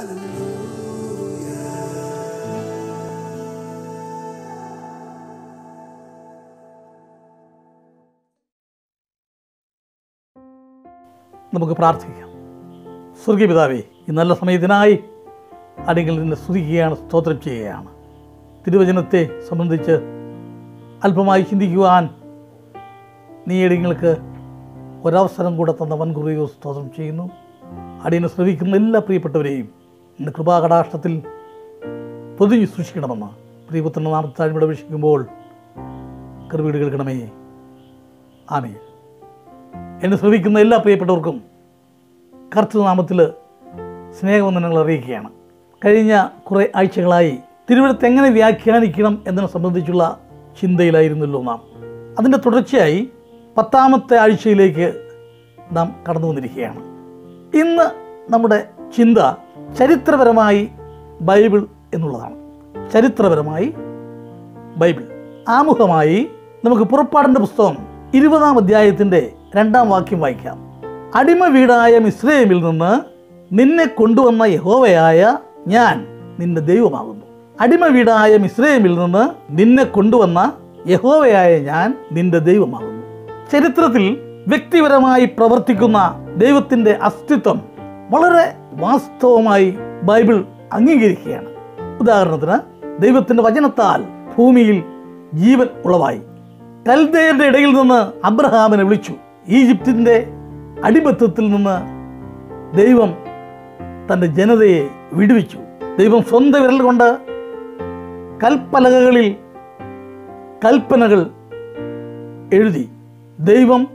നമുക്ക് പ്രാർത്ഥിക്കാം. സ്വർഗീയ പിതാവേ ഈ നല്ല സമയത്തിനായി അടികൾ നിന്നെ സ്തുതിക്കുകയാണ് സ്തോത്രം ചെയ്യുകയാണ്. തിരുവചനത്തെ സംബന്ധിച്ച് അല്പമായി ചിന്തിക്കുവാൻ നീ അടിങ്ങൾക്ക് ഒരവസരം കൂടെ തന്ന വൻകുറിയോ സ്തോത്രം ചെയ്യുന്നു. അടിയനെ ശ്രമിക്കുന്ന എല്ലാ പ്രിയപ്പെട്ടവരെയും കൃപാകടാഷ്ടത്തിൽ പൊതുവി സൂക്ഷിക്കണമെന്ന് പ്രിയപുത്രന്റെ നാമത്താൽ ഇവിടെ അപേക്ഷിക്കുമ്പോൾ കൃപീട് കേൾക്കണമേ ആമേ എന്നെ ശ്രമിക്കുന്ന എല്ലാ പ്രിയപ്പെട്ടവർക്കും കർത്തൃനാമത്തിൽ സ്നേഹവന്ദനങ്ങൾ അറിയിക്കുകയാണ്. കഴിഞ്ഞ കുറേ ആഴ്ചകളായി തിരുവനന്തപുരത്ത് എങ്ങനെ വ്യാഖ്യാനിക്കണം എന്നതിനെ സംബന്ധിച്ചുള്ള ചിന്തയിലായിരുന്നല്ലോ നാം. അതിന്റെ തുടർച്ചയായി പത്താമത്തെ ആഴ്ചയിലേക്ക് നാം കടന്നു വന്നിരിക്കുകയാണ്. ഇന്ന് നമ്മുടെ ചിന്ത ചരിത്രപരമായി ബൈബിൾ എന്നുള്ളതാണ്. ചരിത്രപരമായി ബൈബിൾ. ആമുഖമായി നമുക്ക് പുറപ്പാടിന്റെ പുസ്തകം ഇരുപതാം അധ്യായത്തിന്റെ രണ്ടാം വാക്യം വായിക്കാം. അടിമ വീടായ മിശ്രയമിൽ നിന്ന് നിന്നെ കൊണ്ടുവന്ന യഹോവയായ ഞാൻ നിന്റെ ദൈവമാകുന്നു. അടിമ വീടായ മിശ്രയമിൽ നിന്ന് നിന്നെ കൊണ്ടുവന്ന യഹോവയായ ഞാൻ നിന്റെ ദൈവമാകുന്നു. ചരിത്രത്തിൽ വ്യക്തിപരമായി പ്രവർത്തിക്കുന്ന ദൈവത്തിന്റെ അസ്തിത്വം വളരെ വാസ്തവമായി ബൈബിൾ അംഗീകരിക്കുകയാണ്. ഉദാഹരണത്തിന് ദൈവത്തിന്റെ വചനത്താൽ ഭൂമിയിൽ ജീവൻ ഉളവായി. കൽദയരുടെ ഇടയിൽ നിന്ന് അബ്രഹാമിനെ വിളിച്ചു. ഈജിപ്തിന്റെ അടിമത്തത്തിൽ നിന്ന് ദൈവം തന്റെ ജനതയെ വിടുവിച്ചു. ദൈവം സ്വന്തം വിരൽ കൊണ്ട് കൽപ്പലകകളിൽ കൽപ്പനകൾ എഴുതി. ദൈവം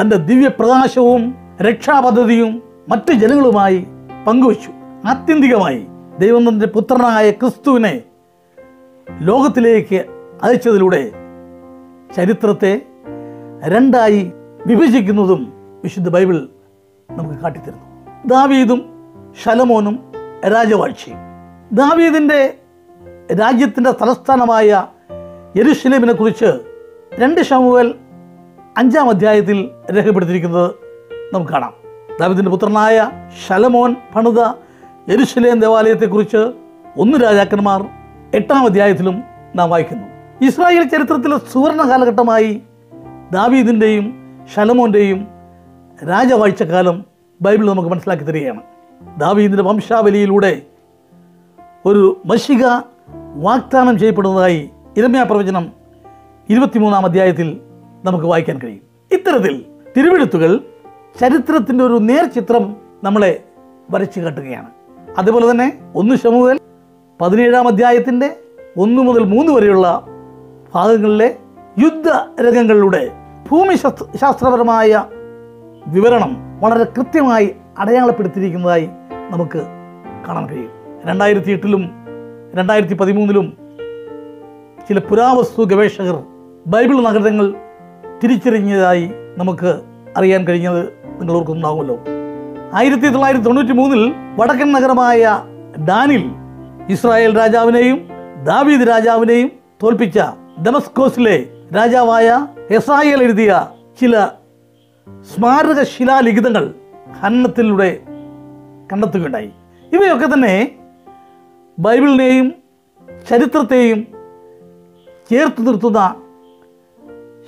തന്റെ ദിവ്യപ്രകാശവും രക്ഷാപദ്ധതിയും മറ്റു ജനങ്ങളുമായി പങ്കുവച്ചു. ആത്യന്തികമായി ദൈവം പുത്രനായ ക്രിസ്തുവിനെ ലോകത്തിലേക്ക് അയച്ചതിലൂടെ ചരിത്രത്തെ രണ്ടായി വിഭജിക്കുന്നതും വിശുദ്ധ ബൈബിൾ നമുക്ക് കാട്ടിത്തരുന്നു. ദാവീദും ശലമോനും രാജവാഴ്ചയും. ദാവീദിന്റെ രാജ്യത്തിന്റെ തലസ്ഥാനമായ യരുഷലേമിനെ കുറിച്ച് രണ്ട് ഷമുവൽ അഞ്ചാം അധ്യായത്തിൽ രേഖപ്പെടുത്തിയിരിക്കുന്നത് നമുക്ക് കാണാം. ദാവീദിന്റെ പുത്രനായ ശലമോൻ പണിത എരുശലേം ദേവാലയത്തെക്കുറിച്ച് ഒന്ന് രാജാക്കന്മാർ എട്ടാം അധ്യായത്തിലും നാം വായിക്കുന്നു. ഇസ്രായേൽ ചരിത്രത്തിലെ സുവർണ കാലഘട്ടമായി ദാവീദിന്റെയും ശലമോന്റെയും രാജവാഴ്ചക്കാലം ബൈബിൾ നമുക്ക് മനസ്സിലാക്കി തരികയാണ്. ദാവീദിന്റെ വംശാവലിയിലൂടെ ഒരു മഷിക വാഗ്ദാനം ചെയ്യപ്പെടുന്നതായി ഇരമ്യാ പ്രവചനം ഇരുപത്തിമൂന്നാം അധ്യായത്തിൽ നമുക്ക് വായിക്കാൻ കഴിയും. ഇത്തരത്തിൽ തിരുവെഴുത്തുകൾ ചരിത്രത്തിന്റെ ഒരു നേർചിത്രം നമ്മളെ വരച്ചു കാട്ടുകയാണ്. അതുപോലെ തന്നെ ഒന്ന് ശമുവൽ പതിനേഴാം അധ്യായത്തിന്റെ ഒന്ന് മുതൽ മൂന്ന് വരെയുള്ള ഭാഗങ്ങളിലെ യുദ്ധ രംഗങ്ങളിലൂടെ ഭൂമി ശാസ്ത്രപരമായ വിവരണം വളരെ കൃത്യമായി അടയാളപ്പെടുത്തിയിരിക്കുന്നതായി നമുക്ക് കാണാൻ കഴിയും. രണ്ടായിരത്തി എട്ടിലും രണ്ടായിരത്തി പതിമൂന്നിലും ചില പുരാവസ്തു ഗവേഷകർ ബൈബിൾ നഗരങ്ങൾ തിരിച്ചറിഞ്ഞതായി നമുക്ക് അറിയാൻ കഴിഞ്ഞത് നിങ്ങൾ ഓർക്കുന്നുണ്ടാവുമല്ലോ ആയിരത്തി തൊള്ളായിരത്തി തൊണ്ണൂറ്റി മൂന്നിൽ വടക്കൻ നഗരമായ ഡാനിൽ ഇസ്രായേൽ രാജാവിനെയും ദാവീദ് രാജാവിനെയും തോൽപ്പിച്ച ഡെമസ്കോസിലെ രാജാവായ എസായൽ എഴുതിയ ചില സ്മാരക ശിലാലിഖിതങ്ങൾ ഖനനത്തിലൂടെ കണ്ടെത്തുകയുണ്ടായി. ഇവയൊക്കെ തന്നെ ബൈബിളിനെയും ചരിത്രത്തെയും ചേർത്ത് നിർത്തുന്ന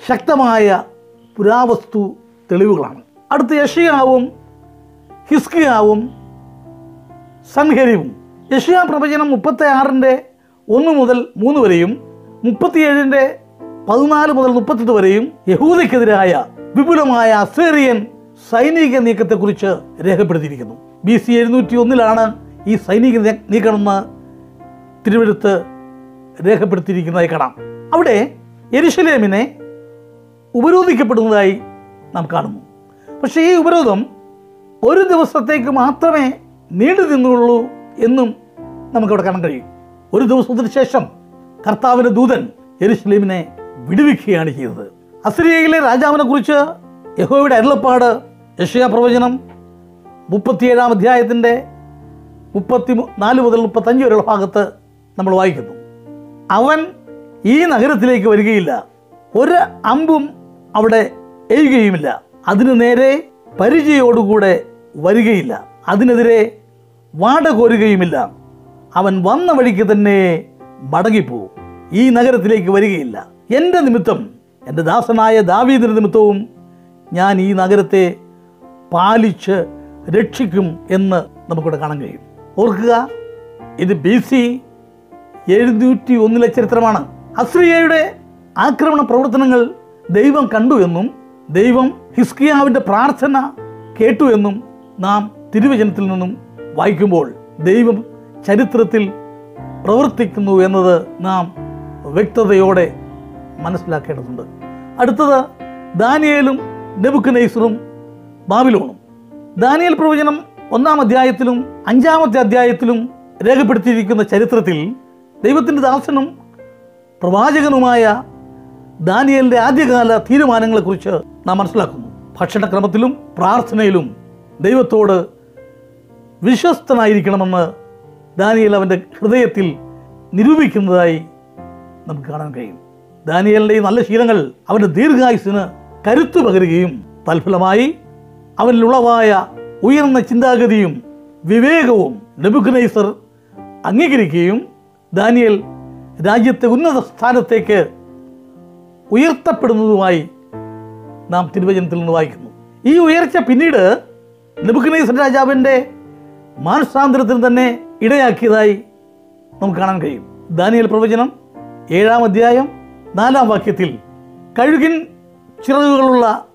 ശക്തമായ പുരാവസ്തു തെളിവുകളാണ്. അടുത്ത യഷിയാവും ഹിസ്കിയാവും സൻഹരിവും യഷിയ പ്രവചനം മുപ്പത്തി ആറിന്റെ ഒന്ന് മുതൽ മൂന്ന് വരെയും മുപ്പത്തിയേഴിന്റെ പതിനാല് മുതൽ മുപ്പത്തെട്ട് വരെയും യഹൂദയ്ക്കെതിരായ വിപുലമായ അസേറിയൻ സൈനിക നീക്കത്തെക്കുറിച്ച് രേഖപ്പെടുത്തിയിരിക്കുന്നു. ബി സി എഴുന്നൂറ്റി ഒന്നിലാണ് ഈ സൈനിക നീക്കമെന്ന് തിരുവെടുത്ത് രേഖപ്പെടുത്തിയിരിക്കുന്നതായി കാണാം. അവിടെ എരിശലേമിനെ ഉപരോധിക്കപ്പെടുന്നതായി നാം കാണുന്നു. പക്ഷേ ഈ ഉപരോധം ഒരു ദിവസത്തേക്ക് മാത്രമേ നീണ്ടു നിന്നുള്ളൂ എന്നും നമുക്കിവിടെ കാണാൻ കഴിയും. ഒരു ദിവസത്തിന് ശേഷം കർത്താവിന്റെ ദൂതൻ യെരുഷലേമിനെ വിടുവിക്കുകയാണ് ചെയ്തത്. അസിരിയയിലെ രാജാവിനെ കുറിച്ച് യഹോയുടെ അരുളപ്പാട് യഷയ പ്രവചനം മുപ്പത്തിയേഴാം അധ്യായത്തിന്റെ മുപ്പത്തി നാല് മുതൽ മുപ്പത്തഞ്ച് വരെയുള്ള ഭാഗത്ത് നമ്മൾ വായിക്കുന്നു. അവൻ ഈ നഗരത്തിലേക്ക് വരികയില്ല. ഒരു അമ്പും അവിടെ എഴുകയുമില്ല. അതിനു നേരെ പരിചയോടുകൂടെ വരികയില്ല. അതിനെതിരെ വാട കോരുകയുമില്ല അവൻ വന്ന വഴിക്ക് തന്നെ മടങ്ങിപ്പോവും. ഈ നഗരത്തിലേക്ക് വരികയില്ല. എന്റെ നിമിത്തം എന്റെ ദാസനായ ദാവീദിന്റെ നിമിത്തവും ഞാൻ ഈ നഗരത്തെ പാലിച്ച് രക്ഷിക്കും എന്ന് നമുക്കിവിടെ കാണാൻ കഴിയും. ഓർക്കുക ഇത് ബി സി എഴുന്നൂറ്റി ഒന്നിലെ ചരിത്രമാണ്. അസ്രിയയുടെ ആക്രമണ പ്രവർത്തനങ്ങൾ ദൈവം കണ്ടു എന്നും ദൈവം ഹിസ്കിയാവിന്റെ പ്രാർത്ഥന കേട്ടു എന്നും നാം തിരുവചനത്തിൽ നിന്നും വായിക്കുമ്പോൾ ദൈവം ചരിത്രത്തിൽ പ്രവർത്തിക്കുന്നു എന്നത് നാം വ്യക്തതയോടെ മനസ്സിലാക്കേണ്ടതുണ്ട്. അടുത്തത് ദാനിയേലും നെബുക്കനൈസറും ബാബിലോണും. ദാനിയൽ പ്രവചനം ഒന്നാം അധ്യായത്തിലും അഞ്ചാമത്തെ അധ്യായത്തിലും രേഖപ്പെടുത്തിയിരിക്കുന്ന ചരിത്രത്തിൽ ദൈവത്തിന്റെ ദാസനും പ്രവാചകനുമായ ദാനിയലിന്റെ ആദ്യകാല തീരുമാനങ്ങളെക്കുറിച്ച് നാം മനസ്സിലാക്കുന്നു. ഭക്ഷണക്രമത്തിലും പ്രാർത്ഥനയിലും ദൈവത്തോട് വിശ്വസ്തനായിരിക്കണമെന്ന് ദാനിയൽ അവന്റെ ഹൃദയത്തിൽ നിരൂപിക്കുന്നതായി നമുക്ക് കാണാൻ കഴിയും. ദാനിയലിന്റെ ഈ നല്ല ശീലങ്ങൾ അവന്റെ ദീർഘായുസിന് കരുത്തു പകരുകയും തൽഫലമായി അവനിലുളവായ ഉയർന്ന ചിന്താഗതിയും വിവേകവും നെബുഖനൈസർ അംഗീകരിക്കുകയും ദാനിയൽ രാജ്യത്തെ ഉന്നത സ്ഥാനത്തേക്ക് ഉയർത്തപ്പെടുന്നതുമായി നാം തിരുവചനത്തിൽ നിന്ന് വായിക്കുന്നു. ഈ ഉയർച്ച പിന്നീട് നെബുഖനൈസർ രാജാവിന്റെ മാനസാന്തരത്തിന് തന്നെ ഇടയാക്കിയതായി നമുക്ക് കാണാൻ കഴിയും. ദാനിയൽ പ്രവചനം ഏഴാം അധ്യായം നാലാം വാക്യത്തിൽ കഴുകിൻ ചിറകുകളുള്ള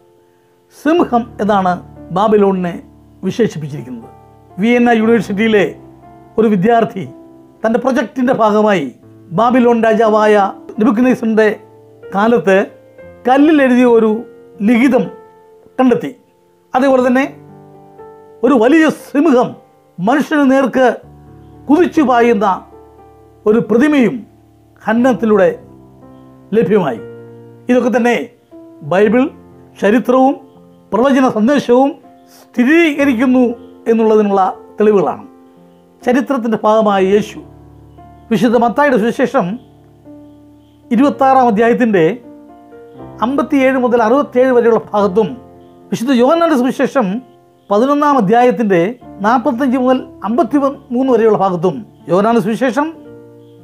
സിംഹം എന്നാണ് ബാബിലോണിനെ വിശേഷിപ്പിച്ചിരിക്കുന്നത്. വിയന്ന യൂണിവേഴ്സിറ്റിയിലെ ഒരു വിദ്യാർത്ഥി തന്റെ പ്രൊജക്റ്റിന്റെ ഭാഗമായി ബാബിലോൺ രാജാവായ നെബുക്കനേസറിന്റെ കാലത്ത് കല്ലിൽ എഴുതിയ ഒരു ലിഖിതം കണ്ടെത്തി. അതേപോലെ തന്നെ ഒരു വലിയ സിംഹം മനുഷ്യന് നേർക്ക് കുതിച്ചു പായുന്ന ഒരു പ്രതിമയും ഖനനത്തിലൂടെ ലഭ്യമായി. ഇതൊക്കെ തന്നെ ബൈബിൾ ചരിത്രവും പ്രവചന സന്ദേശവും സ്ഥിരീകരിക്കുന്നു എന്നുള്ളതിനുള്ള തെളിവുകളാണ്. ചരിത്രത്തിന്റെ ഭാഗമായ യേശു വിശുദ്ധ മത്തായുടെ സുവിശേഷം ഇരുപത്താറാം അധ്യായത്തിന്റെ അമ്പത്തിയേഴ് മുതൽ അറുപത്തിയേഴ് വരെയുള്ള ഭാഗത്തും വിശുദ്ധ യോഹന്നാന്റെ സുവിശേഷം പതിനൊന്നാം അധ്യായത്തിന്റെ നാൽപ്പത്തഞ്ച് മുതൽ അമ്പത്തി മൂന്ന് വരെയുള്ള ഭാഗത്തും യോഹന്നാന്റെ സുവിശേഷം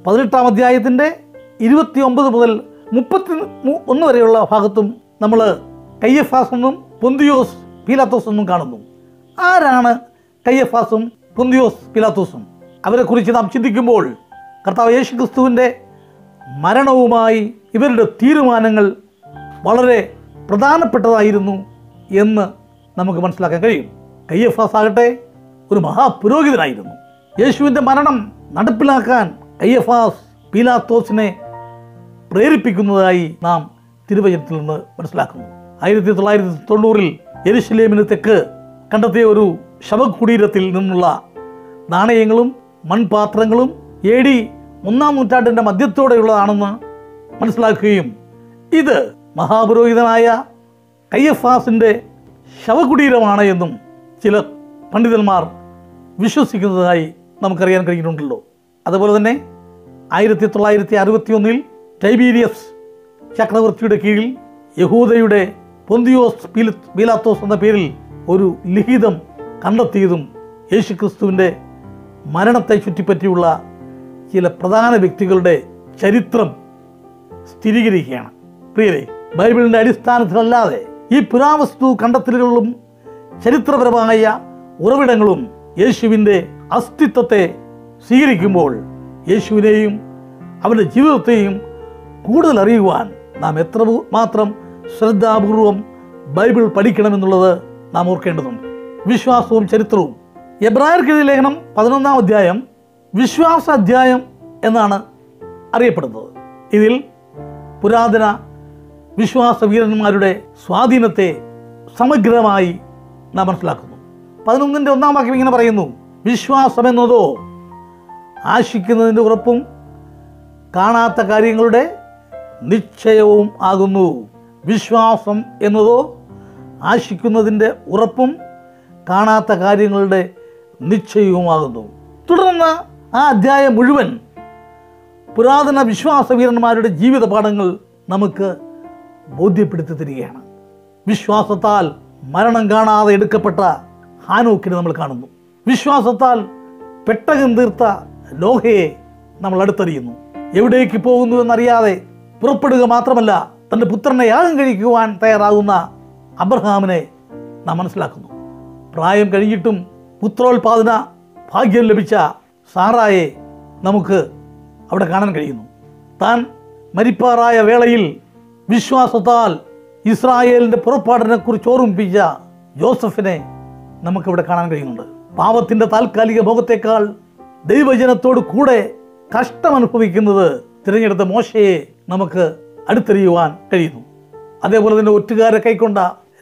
പതിനെട്ടാം അധ്യായത്തിന്റെ ഇരുപത്തി ഒമ്പത് മുതൽ മുപ്പത്തി ഒന്ന് വരെയുള്ള ഭാഗത്തും നമ്മൾ കയ്യഫാസ് പൊന്തിയോസ് പീലാത്തോസ് എന്നും കാണുന്നു. ആരാണ് കയ്യഫാസും പൊന്തിയോസ് പീലാത്തോസും? അവരെക്കുറിച്ച് നാം ചിന്തിക്കുമ്പോൾ കർത്താവ് യേശു ക്രിസ്തുവിന്റെ മരണവുമായി ഇവരുടെ തീരുമാനങ്ങൾ വളരെ പ്രധാനപ്പെട്ടതായിരുന്നു എന്ന് നമുക്ക് മനസ്സിലാക്കാൻ കഴിയും. കയ്യഫാസ് ആകട്ടെ ഒരു മഹാപുരോഹിതനായിരുന്നു. യേശുവിന്റെ മരണം നടപ്പിലാക്കാൻ കയ്യഫാസ് പീലാത്തോസിനെ പ്രേരിപ്പിക്കുന്നതായി നാം തിരുവചനത്തിൽ നിന്ന് മനസ്സിലാക്കുന്നു. ആയിരത്തി തൊള്ളായിരത്തി തൊണ്ണൂറിൽ എരുശലേമിന് തെക്ക് കണ്ടെത്തിയ ഒരു ശവകുടീരത്തിൽ നിന്നുള്ള നാണയങ്ങളും മൺപാത്രങ്ങളും എ ഡി ഒന്നാം നൂറ്റാണ്ടിന്റെ മധ്യത്തോടെയുള്ളതാണെന്ന് മനസ്സിലാക്കുകയും ഇത് മഹാപുരോഹിതനായ കയ്യഫാസിന്റെ ശവകുടീരമാണ് എന്നും ചില പണ്ഡിതന്മാർ വിശ്വസിക്കുന്നതായി നമുക്കറിയാൻ കഴിഞ്ഞിട്ടുണ്ടല്ലോ. അതുപോലെ തന്നെ ആയിരത്തി തൊള്ളായിരത്തി അറുപത്തി ഒന്നിൽ ടൈബീരിയസ് ചക്രവർത്തിയുടെ കീഴിൽ യഹൂദയുടെ പൊന്തിയോസ് പീല- പീലാത്തോസ് എന്ന പേരിൽ ഒരു ലിഖിതം കണ്ടെത്തിയതും യേശുക്രിസ്തുവിന്റെ മരണത്തെ ചുറ്റിപ്പറ്റിയുള്ള ചില പ്രധാന വ്യക്തികളുടെ ചരിത്രം സ്ഥിരീകരിക്കുകയാണ്. പ്രിയരെ ബൈബിളിന്റെ അടിസ്ഥാനത്തിലല്ലാതെ ഈ പുരാവസ്തു കണ്ടെത്തലുകളും ചരിത്രപരമായ ഉറവിടങ്ങളും യേശുവിന്റെ അസ്തിത്വത്തെ സ്വീകരിക്കുമ്പോൾ യേശുവിനെയും അവന്റെ ജീവിതത്തെയും കൂടുതൽ അറിയുവാൻ നാം എത്ര മാത്രം ശ്രദ്ധാപൂർവം ബൈബിൾ പഠിക്കണമെന്നുള്ളത് നാം ഓർക്കേണ്ടതുണ്ട്. വിശ്വാസവും ചരിത്രവും. എബ്രായർക്കെതിരെ ലേഖനം പതിനൊന്നാം അധ്യായം വിശ്വാസ അധ്യായം എന്നാണ് അറിയപ്പെടുന്നത്. ഇതിൽ പുരാതന വിശ്വാസ വീരന്മാരുടെ സ്വാധീനത്തെ സമഗ്രമായി നാം മനസ്സിലാക്കുന്നു. പതിനൊന്നിന്റെ ഒന്നാം വാക്യം ഇങ്ങനെ പറയുന്നു വിശ്വാസം എന്നതോ ആശിക്കുന്നതിന്റെ ഉറപ്പും കാണാത്ത കാര്യങ്ങളുടെ നിശ്ചയവും ആകുന്നു. വിശ്വാസം എന്നതോ ആശിക്കുന്നതിന്റെ ഉറപ്പും കാണാത്ത കാര്യങ്ങളുടെ നിശ്ചയവുമാകുന്നു. തുടർന്ന് ആ അധ്യായം മുഴുവൻ പുരാതന വിശ്വാസവീരന്മാരുടെ ജീവിത പാഠങ്ങൾ നമുക്ക് ബോധ്യപ്പെടുത്തി തരികയാണ്. വിശ്വാസത്താൽ മരണം കാണാതെ എടുക്കപ്പെട്ട ഹാനോക്കിനെ നമ്മൾ കാണുന്നു. വിശ്വാസത്താൽ പെട്ടകം തീർത്ത ലോഹയെ നമ്മൾ അടുത്തറിയുന്നു. എവിടേക്ക് പോകുന്നു എന്നറിയാതെ പുറപ്പെടുക മാത്രമല്ല തന്റെ പുത്രനെ യാഗം കഴിക്കുവാൻ തയ്യാറാകുന്ന അബ്രഹാമിനെ നാം മനസ്സിലാക്കുന്നു. പ്രായം കഴിഞ്ഞിട്ടും പുത്രോത്പാദന ഭാഗ്യം ലഭിച്ച സാറായെ നമുക്ക് അവിടെ കാണാൻ കഴിയുന്നു. താൻ മരിപ്പാറായ വേളയിൽ വിശ്വാസത്താൽ ഇസ്രായേലിന്റെ പുറപ്പാടിനെ കുറിച്ച് ഓർമ്മിപ്പിച്ച ജോസഫിനെ നമുക്കിവിടെ കാണാൻ കഴിയുന്നുണ്ട്. പാവത്തിന്റെ താൽക്കാലിക ഭോഗത്തേക്കാൾ ദൈവജനത്തോട് കൂടെ കഷ്ടമനുഭവിക്കുന്നത് തിരഞ്ഞെടുത്ത മോശയെ നമുക്ക് അടുത്തെറിയുവാൻ കഴിയുന്നു. അതേപോലെ തന്നെ ഒറ്റുകാരെ കൈക്കൊണ്ട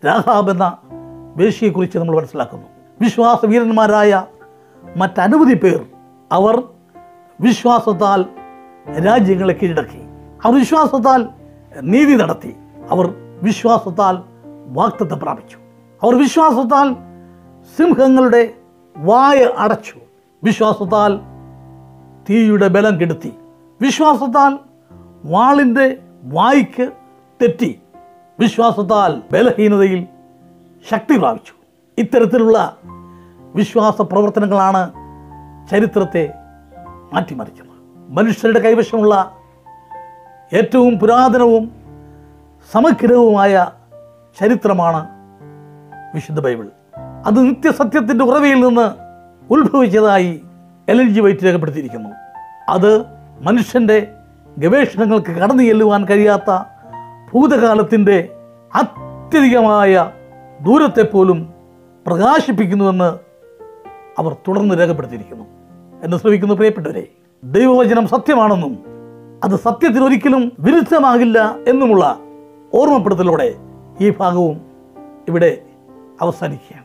രാഹാബ് എന്ന വേശിയെക്കുറിച്ച് നമ്മൾ മനസ്സിലാക്കുന്നു. വിശ്വാസ വീരന്മാരായ മറ്റനവധി പേർ അവർ വിശ്വാസത്താൽ രാജ്യങ്ങളെ കീഴടക്കി. അവർ വിശ്വാസത്താൽ നീതി നടത്തി. അവർ വിശ്വാസത്താൽ വാക്തത്വം പ്രാപിച്ചു. അവർ വിശ്വാസത്താൽ സിംഹങ്ങളുടെ വായ അടച്ചു. വിശ്വാസത്താൽ തീയുടെ ബലം കെടുത്തി. വിശ്വാസത്താൽ വാളിന്റെ വായിക്ക് തെറ്റി. വിശ്വാസത്താൽ ബലഹീനതയിൽ ശക്തി പ്രാപിച്ചു. ഇത്തരത്തിലുള്ള വിശ്വാസ പ്രവർത്തനങ്ങളാണ് ചരിത്രത്തെ മാറ്റിമറിച്ചത് മനുഷ്യരുടെ കൈവശമുള്ള ഏറ്റവും പുരാതനവും സമഗ്രവുമായ ചരിത്രമാണ് വിശുദ്ധ ബൈബിൾ. അത് നിത്യസത്യത്തിന്റെ ഉറവയിൽ നിന്ന് ഉത്ഭവിച്ചതായി എൽ എൻ ജി വൈറ്റ് രേഖപ്പെടുത്തിയിരിക്കുന്നു. അത് മനുഷ്യന്റെ ഗവേഷണങ്ങൾക്ക് കടന്നു ചെല്ലുവാൻ കഴിയാത്ത ഭൂതകാലത്തിന്റെ അത്യധികമായ ദൂരത്തെപ്പോലും പ്രകാശിപ്പിക്കുന്നുവെന്ന് അവർ തുടർന്ന് രേഖപ്പെടുത്തിയിരിക്കുന്നു. എന്ന് ശ്രമിക്കുന്ന പ്രിയപ്പെട്ടവരെ ദൈവവചനം സത്യമാണെന്നും അത് സത്യത്തിന് ഒരിക്കലും വിരുദ്ധമാകില്ല എന്നുമുള്ള ഓർമ്മപ്പെടുത്തലോടെ ഈ ഭാഗവും ഇവിടെ അവസാനിക്കുകയാണ്.